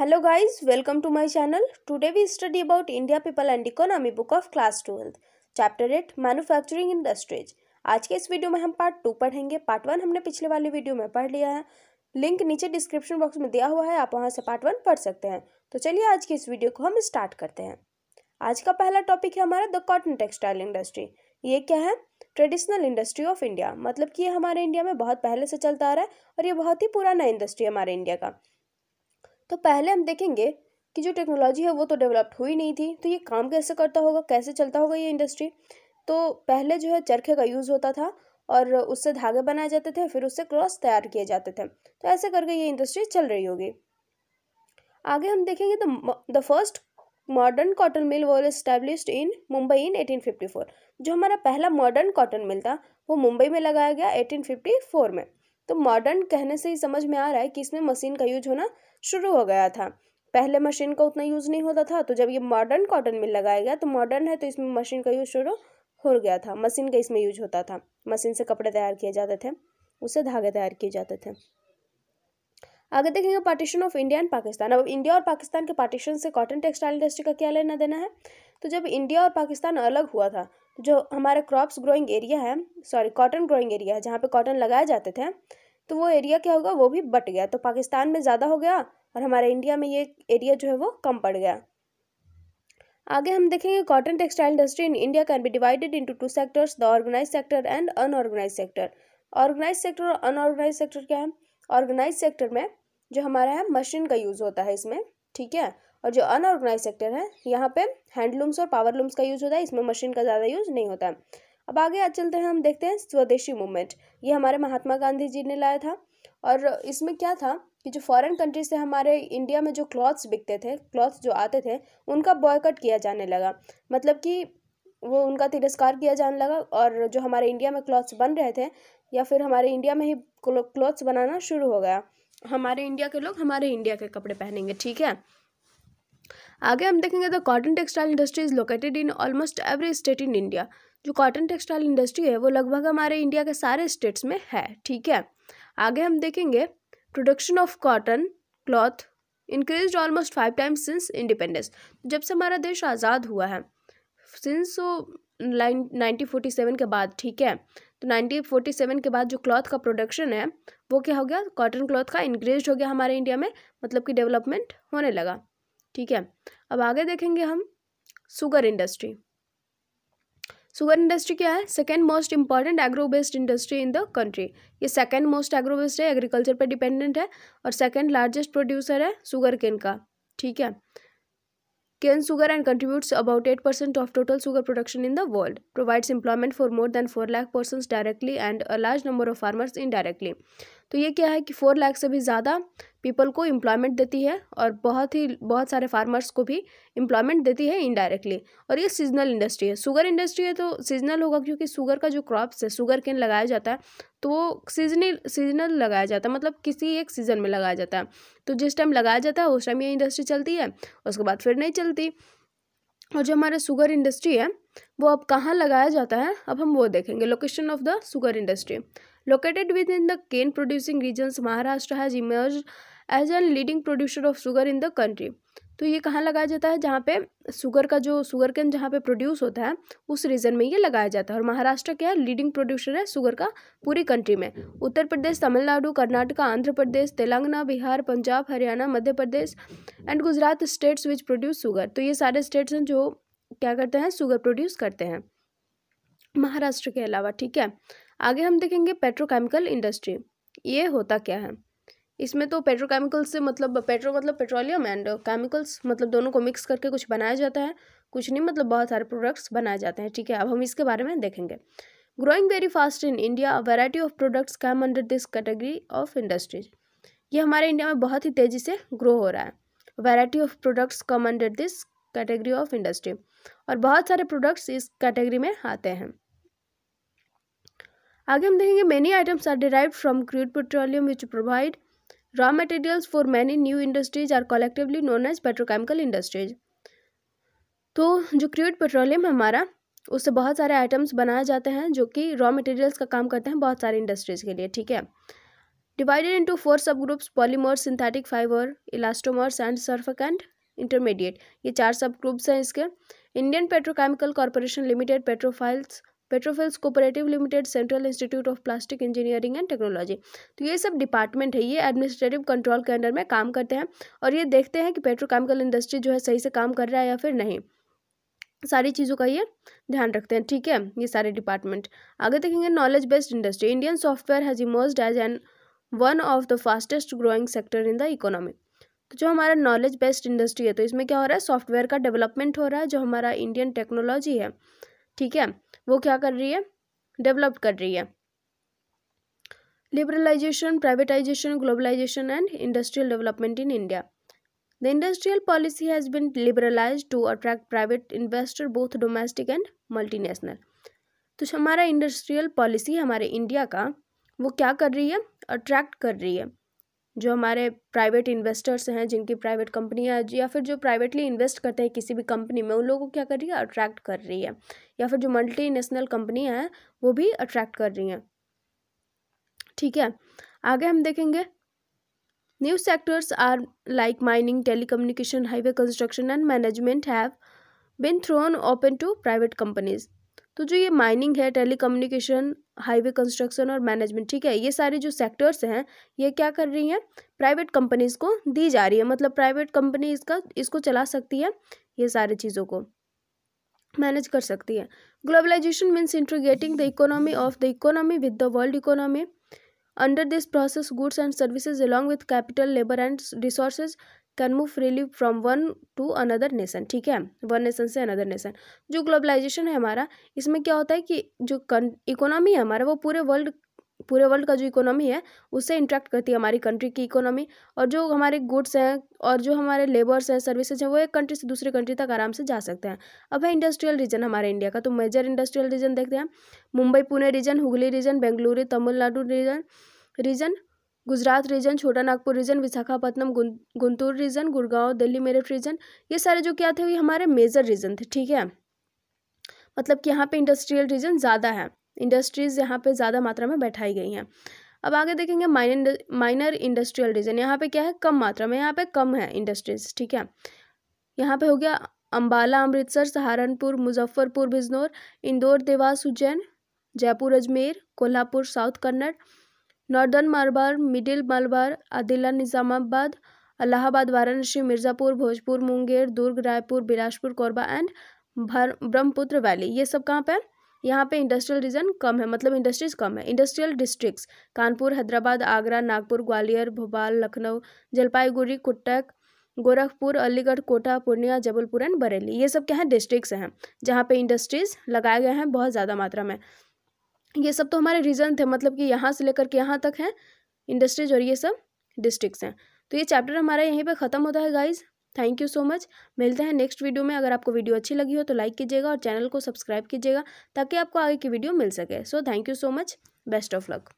Hello guys, welcome to my channel. Today we study about India People and Economy book of class 12, chapter 8 Manufacturing Industries. आज के इस video में हम part two पढ़ेंगे। Part one हमने पिछले वाले वीडियो में पढ़ लिया है। लिंक नीचे डिस्क्रिप्शन बॉक्स में दिया हुआ है आप वहाँ से पार्ट वन पढ़ सकते हैं। तो चलिए आज की इस वीडियो को हम स्टार्ट करते हैं। आज का पहला टॉपिक है हमारा द कॉटन टेक्सटाइल इंडस्ट्री ये क्या है? ट्रेडिशनल इंडस्ट्री ऑफ़ इंडिया मतलब कि ये हमारे इंडिया में बहुत पहले से चलता आ रहा है और ये बहुत ही पुराना इंडस्ट्री है हमारे इंडिया का। तो पहले हम देखेंगे कि जो टेक्नोलॉजी है वो तो डेवलप्ड हुई नहीं थी तो ये काम कैसे करता होगा, कैसे चलता होगा ये इंडस्ट्री तो पहले जो है चरखे का यूज़ होता था और उससे धागे बनाए जाते थे, फिर उससे क्रॉस तैयार किए जाते थे। तो ऐसे करके ये इंडस्ट्री चल रही होगी। आगे हम देखेंगे the the first modern cotton mill was established in Mumbai in 1854 जो हमारा पहला मॉडर्न कॉटन मिल था, वो मुंबई में लगाया गया 1854 में। तो मॉडर्न कहने से ही समझ में आ रहा है कि इसमें मशीन का यूज़ होना शुरू हो गया था। पहले मशीन का उतना यूज़ नहीं होता था तो जब ये मॉडर्न कॉटन मिल लगाया गया तो मॉडर्न है तो इसमें मशीन का यूज़ शुरू हो गया था। मशीन का इसमें यूज़ होता था। मशीन से कपड़े तैयार किए जाते थे उससे धागे तैयार किए जाते थे। आगे देखेंगे partition of India and Pakistan अब इंडिया और पाकिस्तान के पार्टीशन से कॉटन टेक्सटाइल इंडस्ट्री का क्या लेना देना है? तो जब इंडिया और पाकिस्तान अलग हुआ था तो जो हमारे क्रॉप्स ग्रोइंग एरिया है सॉरी कॉटन ग्रोइंग एरिया है, जहाँ पे कॉटन लगाए जाते थे तो वो एरिया क्या होगा? वो भी बट गया। तो पाकिस्तान में ज़्यादा हो गया और हमारे इंडिया में ये एरिया जो है वो कम पड़ गया। आगे हम देखेंगे cotton textile industry in India can be divided into two sectors the organise sector and unorganise sector organise sector और अनऑर्गेनाइज सेक्टर क्या है? ऑर्गेनाइज सेक्टर में जो हमारा है मशीन का यूज़ होता है इसमें, ठीक है? और जो अनऑर्गेनाइज सेक्टर है, यहाँ पे हैंडलूम्स और पावर लूम्स का यूज़ होता है, इसमें मशीन का ज़्यादा यूज़ नहीं होता है। अब आगे चलते हैं, हम देखते हैं स्वदेशी मूवमेंट। ये हमारे महात्मा गांधी जी ने लाया था और इसमें क्या था कि जो फॉरेन कंट्री से हमारे इंडिया में जो क्लॉथ्स बिकते थे क्लॉथ्स जो आते थे, उनका बॉयकट किया जाने लगा। मतलब कि वो उनका तिरस्कार किया जाने लगा और जो हमारे इंडिया में क्लॉथ्स बन रहे थे या फिर हमारे इंडिया में ही क्लॉथ्स बनाना शुरू हो गया। हमारे इंडिया के लोग हमारे इंडिया के कपड़े पहनेंगे, ठीक है? आगे हम देखेंगे the cotton textile industry is located in almost every state in India जो कॉटन टेक्सटाइल इंडस्ट्री है, वो लगभग हमारे इंडिया के सारे स्टेट्स में है, ठीक है? आगे हम देखेंगे production of cotton cloth increase almost five times since independence जब से हमारा देश आज़ाद हुआ है सिंस नाइनटीन फोर्टी सेवन के बाद, ठीक है? तो नाइनटीन फोर्टी सेवन के बाद जो क्लॉथ का प्रोडक्शन है, वो क्या हो गया? कॉटन क्लॉथ का इंक्रीज हो गया हमारे इंडिया में मतलब कि डेवलपमेंट होने लगा, ठीक है? अब आगे देखेंगे हम शुगर इंडस्ट्री सुगर इंडस्ट्री क्या है? Second most important agro based industry in the country ये सेकेंड मोस्ट एग्रो बेस्ड है एग्रीकल्चर पर डिपेंडेंट है और सेकेंड लार्जेस्ट प्रोड्यूसर है सुगर केन का, ठीक है? Cane sugar and contributes about eight percent of total sugar production in the world provides employment for more than four lakh person directly and a large number of farmers indirectly तो ये क्या है कि four lakh से भी ज़्यादा people को employment देती है और बहुत ही, बहुत सारे फार्मर्स को भी एम्प्लॉयमेंट देती है इनडायरेक्टली और ये सीजनल इंडस्ट्री है। शुगर इंडस्ट्री है तो सीजनल होगा क्योंकि शुगर का जो क्रॉप्स है शुगर केन लगाया जाता है तो वो सीजनल सीजनल लगाया जाता है मतलब किसी एक सीज़न में लगाया जाता है। तो जिस टाइम लगाया जाता है, उस टाइम ये इंडस्ट्री चलती है, उसके बाद फिर नहीं चलती। और जो हमारे शुगर इंडस्ट्री है, वो अब कहाँ लगाया जाता है, अब हम वो देखेंगे। Location of the sugar industry within the cane producing regions Maharashtra has emerge as an leading producer of sugar in the country तो ये कहाँ लगाया जाता है? जहाँ पे शुगर का जो शुगर कैन जहाँ पे प्रोड्यूस होता है, उस रीजन में ये लगाया जाता है। और महाराष्ट्र क्या है लीडिंग प्रोड्यूसर है शुगर का पूरी कंट्री में। Uttar Pradesh, Tamil Nadu, Karnataka, Andhra Pradesh, Telangana, Bihar, Punjab, Haryana, Madhya Pradesh and Gujarat states which produce sugar तो ये सारे स्टेट्स हैं जो क्या करते हैं? शुगर प्रोड्यूस करते हैं। महाराष्ट्र के अलावा, ठीक है? आगे हम देखेंगे पेट्रोकेमिकल इंडस्ट्री ये होता क्या है? इसमें तो पेट्रोकेमिकल्स से मतलब पेट्रो मतलब पेट्रोलियम एंड केमिकल्स मतलब दोनों को मिक्स करके कुछ बनाया जाता है, कुछ नहीं मतलब बहुत सारे प्रोडक्ट्स बनाए जाते हैं, ठीक है? अब हम इसके बारे में देखेंगे। Growing very fast in India variety of products came under this category of industries ये हमारे इंडिया में बहुत ही तेज़ी से ग्रो हो रहा है। Variety of products come under this category of industry और बहुत सारे प्रोडक्ट्स इस कैटेगरी में आते हैं। आगे हम देखेंगे many items are derive from crude petroleum which provide raw materials for many new industries are collectively known as petrochemical industries तो जो क्रूड पेट्रोलियम है हमारा, उससे बहुत सारे आइटम्स बनाए जाते हैं जो कि रॉ मटेरियल्स का काम करते हैं बहुत सारे इंडस्ट्रीज़ के लिए, ठीक है? Divided into four subgroups polymers synthetic fiber, elastomers and surfactant intermediate ये चार सब ग्रुप्स हैं इसके. Indian petrochemical corporation limited Petrofils Petrofils cooperative limited, central institute of plastic engineering and technology. तो ये सब डिपार्टमेंट है, ये एडमिनिस्ट्रेटिव कंट्रोल के अंडर में काम करते हैं और ये देखते हैं कि पेट्रोकेमिकल इंडस्ट्री जो है सही से काम कर रहा है या फिर नहीं। सारी चीज़ों का ये ध्यान रखते हैं, ठीक है? ये सारे डिपार्टमेंट आगे देखेंगे knowledge based industry Indian software has emerged as an one of the fastest growing sector in the economy तो जो हमारा नॉलेज बेस्ड इंडस्ट्री है तो इसमें क्या हो रहा है? सॉफ्टवेयर का डेवलपमेंट हो रहा है, जो हमारा इंडियन टेक्नोलॉजी है। ठीक है? वो क्या कर रही है? डेवलप कर रही है। Liberalisation privatisation globalisation and industrial development in India the industrial policy has been liberalise to attract private investor both domestic and multinational तो हमारा इंडस्ट्रियल पॉलिसी हमारे इंडिया का, वो क्या कर रही है? अट्रैक्ट कर रही है। जो हमारे प्राइवेट इन्वेस्टर्स हैं, जिनकी प्राइवेट कंपनियाँ या फिर जो प्राइवेटली इन्वेस्ट करते हैं किसी भी कंपनी में, उन लोगों को क्या कर रही है? अट्रैक्ट कर रही है। या फिर जो मल्टी नेशनल कंपनियाँ हैं, वो भी अट्रैक्ट कर रही हैं। ठीक है? आगे हम देखेंगे। New sectors are like mining telecommunication highway construction and management have been thrown open to private companies तो जो ये माइनिंग है टेलीकम्युनिकेशन हाईवे कंस्ट्रक्शन और मैनेजमेंट ठीक है, ये सारे जो सेक्टर्स हैं, ये क्या कर रही हैं? प्राइवेट कंपनीज़ को दी जा रही है। मतलब प्राइवेट कंपनी इसका इसको चला सकती है ये सारी चीज़ों को। मैनेज कर सकती है। Globalisation means integrating the economy of the economy with the world economy under this process goods and services along with capital labour and resources can move freely from one to another nation, ठीक है? One nation से another nation. जो globalisation है हमारा, इसमें क्या होता है कि जो इकोनॉमी है हमारा, वो पूरे वर्ल्ड पूरे वर्ल्ड का जो इकोनॉमी है, उससे इंट्रैक्ट करती है हमारी कंट्री की इकोनॉमी। और जो हमारे गुड्स हैं, और जो हमारे लेबर्स हैं, सर्विसेज़ हैं, वो एक कंट्री से दूसरे कंट्री तक आराम से जा सकते हैं। अब है इंडस्ट्रियल रीजन हमारे इंडिया का तो मेजर इंडस्ट्रियल रीजन देखते हैं। Mumbai, Pune region, Hugli region, Bengaluru, Tamil Nadu region region Gujarat region, Chota Nagpur region Visakhapatnam Guntur region, Gurgaon, Delhi Meerut region, ये सारे जो क्या थे, ये हमारे मेजर रीजन थे, ठीक है? मतलब कि यहाँ पे इंडस्ट्रियल रीजन ज़्यादा है। इंडस्ट्रीज़ यहाँ पे ज़्यादा मात्रा में बैठाई गई हैं। अब आगे देखेंगे माइनर माइनर इंडस्ट्रियल रीजन। यहाँ पे क्या है? कम मात्रा में, यहाँ पे कम है इंडस्ट्रीज़ ठीक है? यहाँ पे हो गया Ambala Amritsar, Saharanpur, Muzaffarpur, Bijnor, Indore, Dewas, Ujjain, Jaipur, Ajmer, Kolhapur, south Kannada northern Malabar, middle Malabar, Adilabad Nizamabad, Allahabad, Varanasi, Mirzapur, Bhojpur, Munger, Durg, Raipur, Bilaspur, Korba and Brahmaputra valley ये सब कहाँ पर यहाँ पे industrial region कम है मतलब industries कम है। Industrial districts Kanpur, Hyderabad, Agra, Nagpur, Gwalior, Bhopal, Lucknow, Jalpaiguri Cuttack Gorakhpur, Aligarh, Kota, Purnia, Jabalpur and Bareilly. ये सब क्या है? डिस्ट्रिक्ट्स हैं। जहाँ पे इंडस्ट्रीज़ लगाए गए हैं, बहुत ज़्यादा मात्रा में। ये सब तो हमारे रीजन थे मतलब कि यहाँ से लेकर के यहाँ तक हैं इंडस्ट्रीज़ और ये सब डिस्ट्रिक्स हैं। तो ये चैप्टर हमारा यहीं पे ख़त्म होता है guys thank you so much मिलते हैं नेक्स्ट वीडियो में। अगर आपको वीडियो अच्छी लगी हो तो लाइक कीजिएगा और चैनल को सब्सक्राइब कीजिएगा, ताकि आपको आगे की वीडियो मिल सके। So thank you so much best of luck